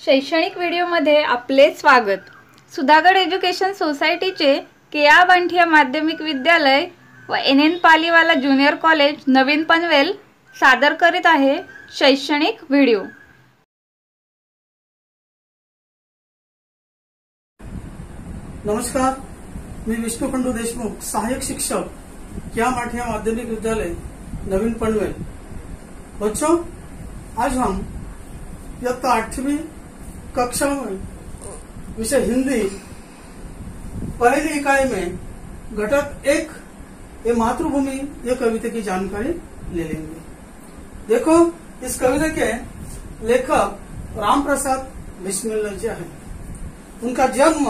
शैक्षणिक व्हिडिओमध्ये आपले स्वागत. सुधागड एज्युकेशन सोसायटीचे के आ बांठिया माध्यमिक विद्यालय व N N Paliwala junior college Navin Panvel सादर करीत आहे शैक्षणिक व्हिडिओ. नमस्कार. मी विष्णू खंडू देशमुख सहायक शिक्षक क्या माठिया माध्यमिक विद्यालय नवीन पनवेल. बच्चों आज हम इयत्ता आठवीं कक्षा में, विषय हिंदी, पहली इकाई में घटक एक, ये मातृभूमि, ये कविता की जानकारी ले लेंगे। देखो, इस कविता के लेखक राम प्रसाद जी हैं। उनका जन्म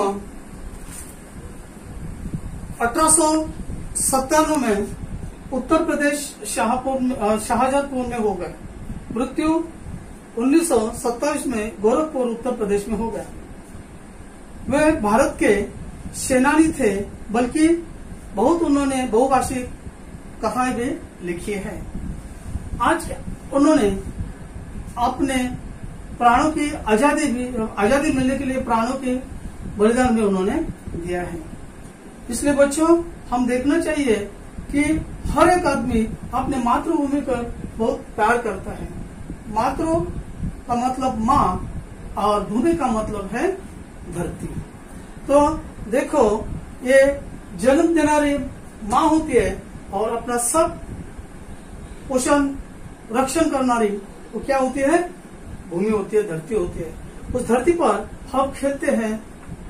अठारह सौ सत्तानवे में उत्तर प्रदेश शाहपुर में हो गए। मृत्यु 1927 में गोरखपुर उत्तर प्रदेश में हो गया। वे भारत के सेनानी थे, बल्कि बहुत उन्होंने बहुभाषिक कथाएँ भी लिखी है। आज उन्होंने अपने प्राणों की आज़ादी भी, आज़ादी मिलने के लिए प्राणों के बलिदान भी उन्होंने दिया है। इसलिए बच्चों, हम देखना चाहिए कि हर एक आदमी अपने मातृभूमि पर बहुत प्यार करता है। मातृ का मतलब माँ और भूमि का मतलब है धरती। तो देखो, ये जन्म देनारी माँ होती है और अपना सब पोषण, रक्षण करनारी, वो क्या होती है? भूमि होती है, धरती होती है। उस धरती पर हम खेलते हैं,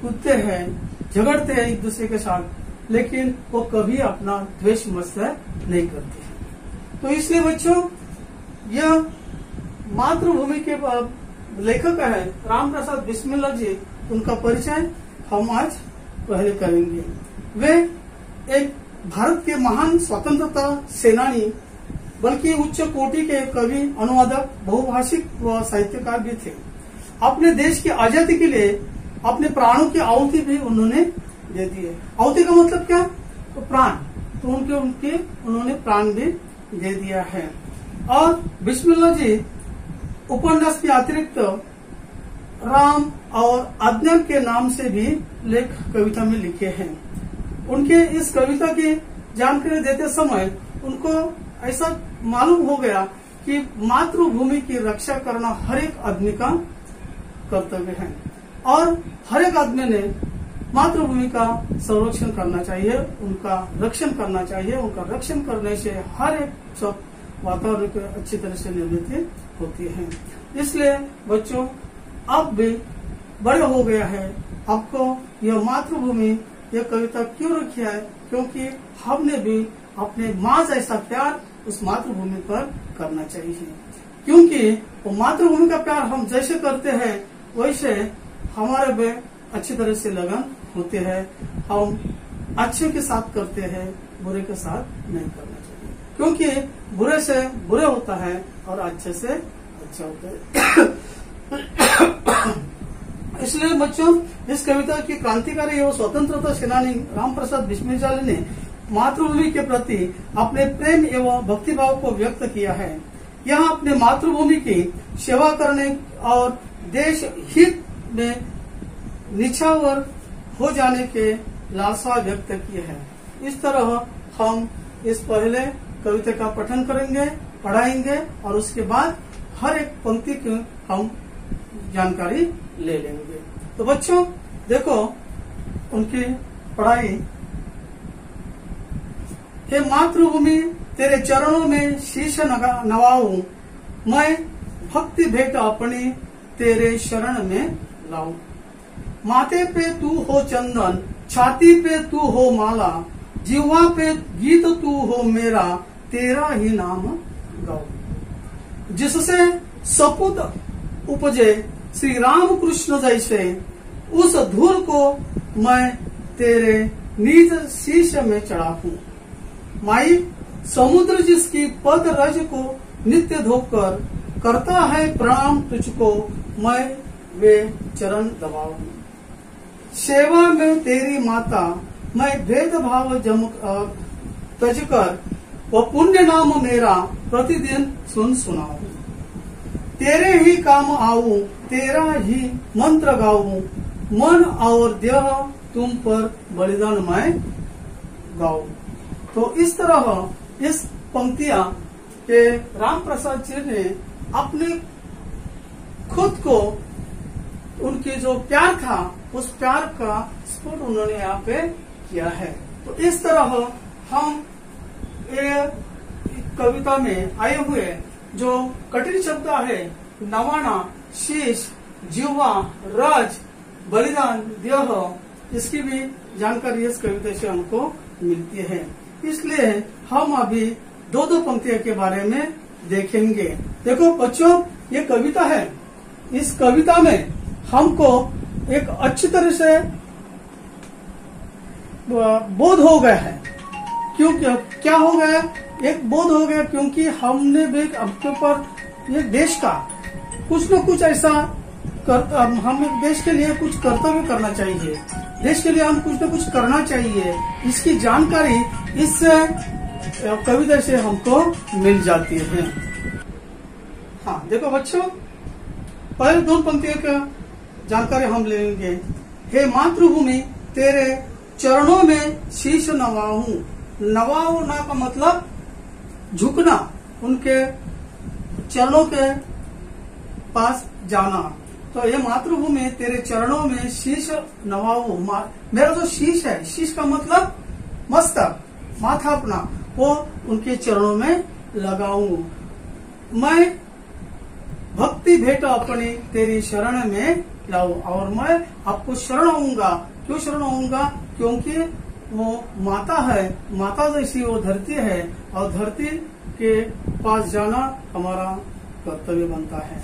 कूदते हैं, झगड़ते हैं एक दूसरे के साथ, लेकिन वो कभी अपना द्वेष मत्सर नहीं करते। तो इसलिए बच्चों, यह मातृभूमि के लेखक है राम प्रसाद बिस्मिल्ला जी, उनका परिचय हम आज पहले करेंगे। वे एक भारत के महान स्वतंत्रता सेनानी, बल्कि उच्च कोटि के कवि, अनुवादक, बहुभाषिक व साहित्यकार भी थे। अपने देश की आज़ादी के लिए अपने प्राणों की आहुति भी उन्होंने दे दी है। आहुति का मतलब क्या? तो प्राण। तो उनके उनके, उन्होंने प्राण भी दे दिया है। और बिस्मिल्ला जी उपन्यास के अतिरिक्त राम और आज्ञा के नाम से भी लेख कविता में लिखे हैं। उनके इस कविता की जानकारी देते समय उनको ऐसा मालूम हो गया कि मातृभूमि की रक्षा करना हर एक आदमी का कर्तव्य है। और हर एक आदमी ने मातृभूमि का संरक्षण करना चाहिए, उनका रक्षण करना चाहिए, उनका रक्षण करने से हर एक सब वातावरण अच्छी तरह से निर्मित होती है। इसलिए बच्चों अब भी बड़े हो गया है, आपको यह मातृभूमि, यह कविता क्यों रखी है? क्योंकि हमने भी अपने माँ जैसा प्यार उस मातृभूमि पर करना चाहिए। क्योंकि वो मातृभूमि का प्यार हम जैसे करते हैं, वैसे हमारे में अच्छी तरह से लगन होते हैं। हम अच्छे के साथ करते हैं, बुरे के साथ नहीं चाहिए क्योंकि बुरे से बुरे होता है और अच्छे से अच्छा होता है। इसलिए बच्चों, इस कविता की क्रांतिकारी एवं स्वतंत्रता सेनानी राम प्रसाद बिस्मिल ने मातृभूमि के प्रति अपने प्रेम एवं भक्तिभाव को व्यक्त किया है। यह अपने मातृभूमि की सेवा करने और देश हित में निछावर हो जाने के लालसा व्यक्त किए हैं। इस तरह हम इस पहले कविता का पठन करेंगे, पढ़ाएँगे और उसके बाद हर एक पंक्ति की हम जानकारी ले लेंगे। तो बच्चों, देखो, उनकी पढ़ाई हे मातृभूमि, तेरे चरणों में नवाऊ नवाऊं, मैं भक्ति भेंट अपनी तेरे शरण में लाऊ। माथे पे तू हो चंदन, छाती पे तू हो माला जीवा पे गीत तू हो मेरा तेरा ही नाम गाओ। जिससे सपूत उपजे श्री राम कृष्ण जैसे, उस धूल को मैं तेरे नीज शीश में चढ़ाऊं माई, समुद्र जिसकी पद रज को नित्य धोकर करता है प्रणाम तुझको, मैं वे चरण दबाऊं। सेवा में तेरी माता, मैं भेदभाव जम तजकर वो पुण्य नाम मेरा प्रतिदिन सुन सुनाऊं। तेरे ही काम आऊ, तेरा ही मंत्र गाऊ। मन और देह तुम पर बलिदान मैं गाऊ। तो इस तरह इस पंक्तियाँ के राम प्रसाद जी ने अपने खुद को, उनके जो प्यार था, उस प्यार का स्फुट उन्होंने यहाँ पे किया है। तो इस तरह हम ये कविता में आए हुए जो कठिन शब्द है, नवाना, शीश जीवा राज, बलिदान, देह, इसकी भी जानकारी इस कविता से हमको मिलती है। इसलिए हम अभी दो दो पंक्तियों के बारे में देखेंगे। देखो, बच्चों, ये कविता है। इस कविता में हमको एक अच्छी तरह से बोध हो गया है। क्यों क्या हो गया? एक बोध हो गया क्योंकि हमने भी आपके ऊपर ये देश का कुछ न कुछ ऐसा कर हम देश के लिए कुछ कर्तव्य करना चाहिए। देश के लिए हम कुछ न कुछ करना चाहिए। इसकी जानकारी इस कविता से हमको मिल जाती है। हाँ देखो बच्चों, पहले दो पंक्तियों का जानकारी हम लेंगे। हे मातृभूमि, तेरे चरणों में शीश नवाऊ। नवाऊ ना का मतलब झुकना, उनके चरणों के पास जाना। तो ये मातृभूमि, तेरे चरणों में शीश नवाऊ मेरा जो शीश है। शीश का मतलब मस्तक माथा अपना, वो उनके चरणों में लगाऊ। मैं भक्ति भेट अपनी तेरी शरण में लाऊ, और मैं आपको शरण आऊँगा। क्यों शरण आऊँगा? क्योंकि वो माता है, माता जैसी वो धरती है, और धरती के पास जाना हमारा कर्तव्य बनता है।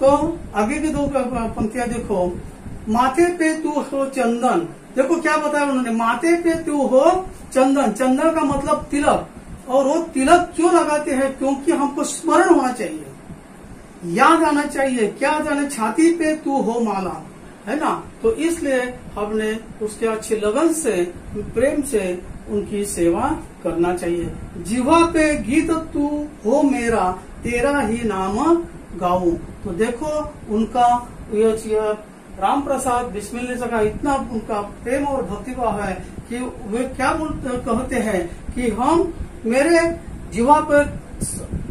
तो आगे की दो पंक्तियाँ देखो। माथे पे तू हो चंदन। देखो क्या बताया उन्होंने, माथे पे तू हो चंदन। चंदन का मतलब तिलक। और वो तिलक क्यों लगाते हैं? क्योंकि हमको स्मरण होना चाहिए। याद आना चाहिए, क्या जाने छाती पे तू हो माला। है ना? तो इसलिए हमने उसके अच्छे लगन से, प्रेम से उनकी सेवा करना चाहिए। जीवा पे गीत तू हो मेरा, तेरा ही नाम गाऊ। तो देखो, उनका राम प्रसाद बिस्मिल ने सका इतना उनका प्रेम और भक्ति भाव है कि वे क्या बोलते कहते हैं कि हम मेरे जीवा पर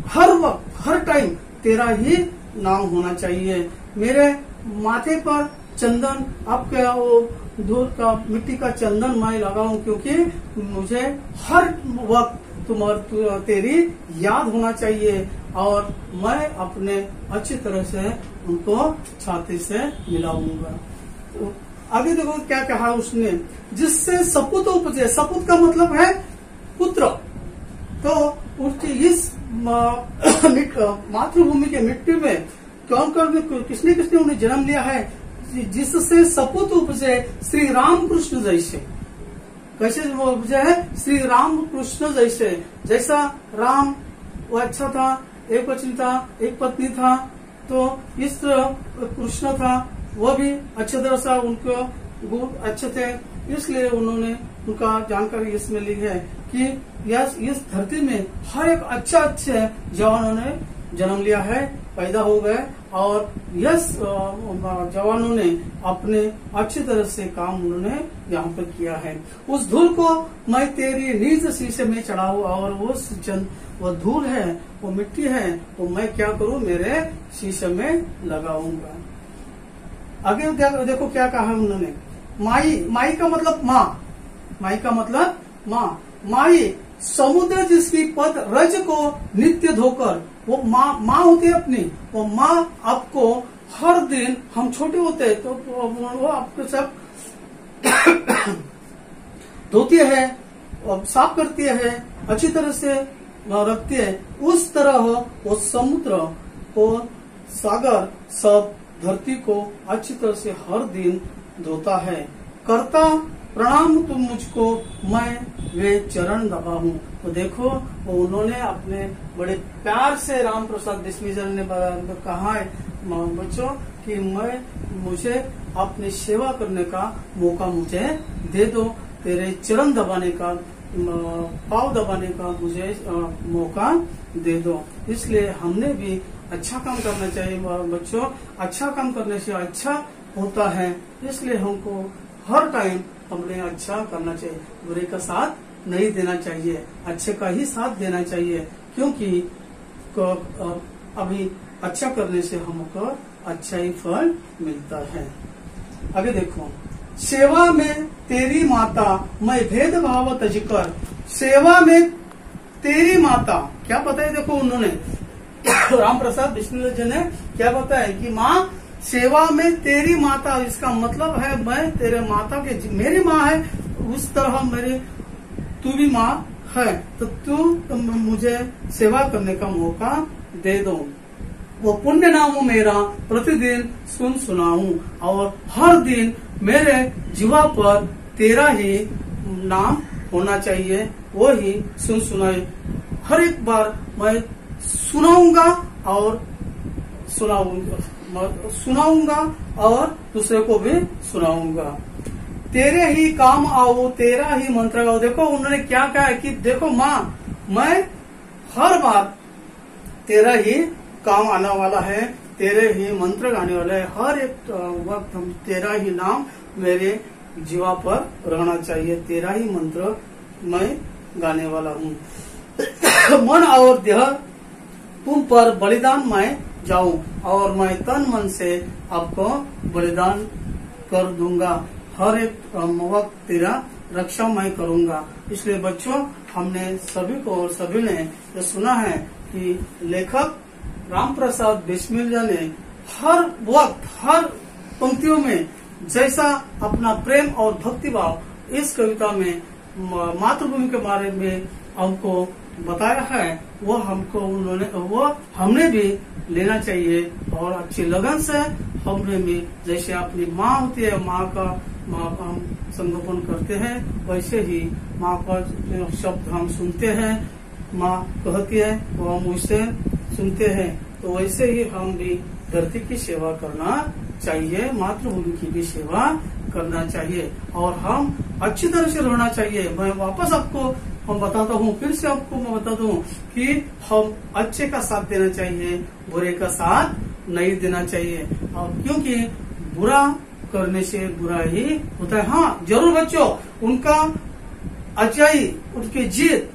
हर वक्त, हर टाइम तेरा ही नाम होना चाहिए। मेरे माथे पर चंदन आपके वो दूर का, मिट्टी का चंदन मैं लगाऊँ? क्योंकि मुझे हर वक्त तुम्हार, तेरी याद होना चाहिए और मैं अपने अच्छी तरह से उनको छाती से मिलाऊँगा। तो आगे देखो क्या कहा उसने। जिससे सपूत उपजे, सपूत का मतलब है पुत्र। तो उसकी इस मातृभूमि के मिट्टी में कौन कौन किसने किसने उन्हें जन्म लिया है? जिससे सपुत उपजे श्री राम कृष्ण जैसे। कैसे उपजे है? श्री राम कृष्ण जैसे। जैसा राम, वो अच्छा था, एक वचन था, एक पत्नी था तो इस कृष्ण था वह भी अच्छे तरह से उनके गुण अच्छे थे। इसलिए उन्होंने उनका जानकारी इसमें ली है कि यस, इस धरती में हर एक अच्छा अच्छे जवानों ने जन्म लिया है, पैदा हो गए। और यस जवानों ने अपने अच्छी तरह से काम उन्होंने यहाँ पर किया है। उस धूल को मैं तेरी निज शीशे में चढ़ाऊ और वो वो धूल है, वो मिट्टी है वो मैं क्या करूँ? मेरे शीशे में लगाऊँगा। आगे देखो क्या कहा उन्होंने। माई माई का मतलब माँ। माई का मतलब माँ। माई समुद्र जिसकी पद रज को नित्य धोकर, वो माँ माँ होती है अपनी, वो माँ आपको हर दिन, हम छोटे होते हैं तो वो आपको सब धोती है साफ़ करती है, अच्छी तरह से रखती है। उस तरह वो समुद्र और सागर सब धरती को अच्छी तरह से हर दिन धोता है। करता प्रणाम तुम मुझको, मैं वे चरण दबा हूँ। तो देखो, वो उन्होंने अपने बड़े प्यार से राम प्रसाद डिस्मिजल ने कहा है। बच्चों, कि मैं, मुझे अपनी सेवा करने का मौका मुझे दे दो। तेरे चरण दबाने का पाव दबाने का मुझे मौका दे दो। इसलिए हमने भी अच्छा काम करना चाहिए बच्चों। अच्छा काम करने से अच्छा होता है। इसलिए हमको हर टाइम हमने अच्छा करना चाहिए। बुरे का साथ नहीं देना चाहिए। अच्छे का ही साथ देना चाहिए। क्योंकि अभी अच्छा करने से हमको अच्छा ही फल मिलता है। आगे देखो, सेवा में तेरी माता, मैं भेदभाव तजकर सेवा में तेरी माता, क्या पता है देखो उन्होंने? राम प्रसाद विष्णु जी ने क्या बताया कि माँ सेवा में तेरी माता, इसका मतलब है मैं तेरे माता के मेरी माँ है, उस तरह मेरी, तू भी माँ है तो तू मुझे सेवा करने का मौका दे दो। वो पुण्य नाम मेरा, प्रतिदिन सुन सुनाऊ, और हर दिन मेरे जीवा पर तेरा ही नाम होना चाहिए, वो ही सुन सुनाए। हर एक बार मैं सुनाऊँगा और सुनाऊँगा। सुनाऊँगा और दूसरे को भी सुनाऊँगा। तेरे ही काम आओ, तेरा ही मंत्र गाओ। देखो, उन्होंने क्या कहा है कि देखो माँ, मैं हर बार तेरा ही काम आने वाला है, तेरे ही मंत्र गाने वाला है। हर एक वक्त हम तेरा ही नाम मेरे जीवा पर रहना चाहिए। तेरा ही मंत्र मैं गाने वाला हूँ। मन और देह तुम पर बलिदान मैं जाऊँ और मैं तन मन से आपको बलिदान कर दूँगा। हर एक वक्त तेरा रक्षा मैं करूँगा। इसलिए बच्चों, हमने सभी को और सभी ने ये सुना है कि लेखक राम प्रसाद बिस्मिल ने हर वक्त, हर पंक्तियों में जैसा अपना प्रेम और भक्तिभाव इस कविता में मातृभूमि के बारे में हमको बताया है, वो हमको उन्होंने, वो हमने भी लेना चाहिए और अच्छी लगन से हमने भी, जैसे अपनी माँ होती है, माँ का माँ का हम संगोपन करते हैं, वैसे ही माँ का शब्द हम सुनते हैं, माँ कहती है, वो हम उसे सुनते हैं। तो वैसे ही हम भी धरती की सेवा करना चाहिए, मातृभूमि की भी सेवा करना चाहिए और हम अच्छी तरह से रहना चाहिए। मैं वापस आपको हम बताता हूँ, फिर से आपको मैं बताता हूँ कि हम अच्छे का साथ देना चाहिए, बुरे का साथ नहीं देना चाहिए। और क्योंकि बुरा करने से बुरा ही होता है। हाँ ज़रूर बच्चों, उनका अच्छाई, उनकी जीत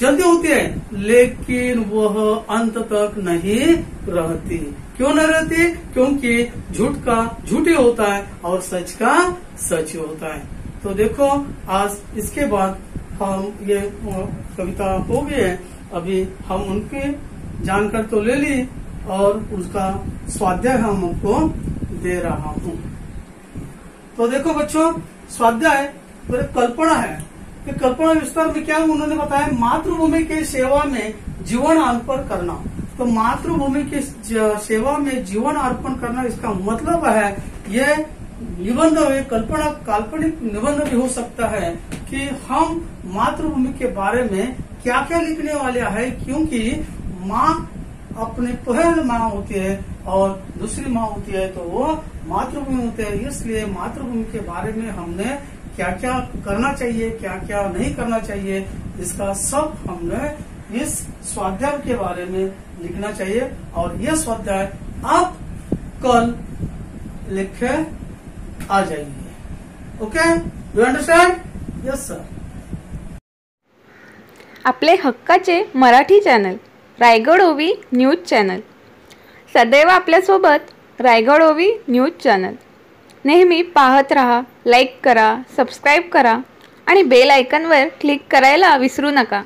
जल्दी होती है, लेकिन वह अंत तक नहीं रहती। क्यों नहीं रहती? क्योंकि झूठ का झूठ होता है और सच का सच होता है। तो देखो, आज इसके बाद हम ये कविता हो गई है, अभी हम उनकी जानकर तो ले ली और उसका स्वाध्याय हम आपको दे रहा हूँ। तो देखो बच्चों, स्वाध्याय तो कल्पना है कि कल्पना विस्तार में क्या उन्होंने बताया, मातृभूमि के सेवा में जीवन अर्पण करना। तो मातृभूमि की सेवा में जीवन अर्पण करना इसका मतलब है, ये निबंध कल्पना, काल्पनिक निबंध भी हो सकता है कि हम मातृभूमि के बारे में क्या क्या लिखने वाले है, क्योंकि माँ अपने पहल माँ होती है और दूसरी माँ होती है तो वो मातृभूमि होते हैं। इसलिए मातृभूमि के बारे में हमने क्या क्या करना चाहिए क्या क्या नहीं करना चाहिए, इसका सब हमने इस स्वाध्याय के बारे में लिखना चाहिए। और यह स्वाध्याय आप कल लिखे आ जाएंगे। Okay you understand yes sir आपले हक्काचे मराठी चॅनल रायगड ओवी न्यूज चॅनल. सदैव आपल्यासोबत रायगड ओवी न्यूज चॅनल. नेहमी पाहत राहा लाईक करा सबस्क्राईब करा आणि बेल आयकनवर क्लिक करायला विसरू नका.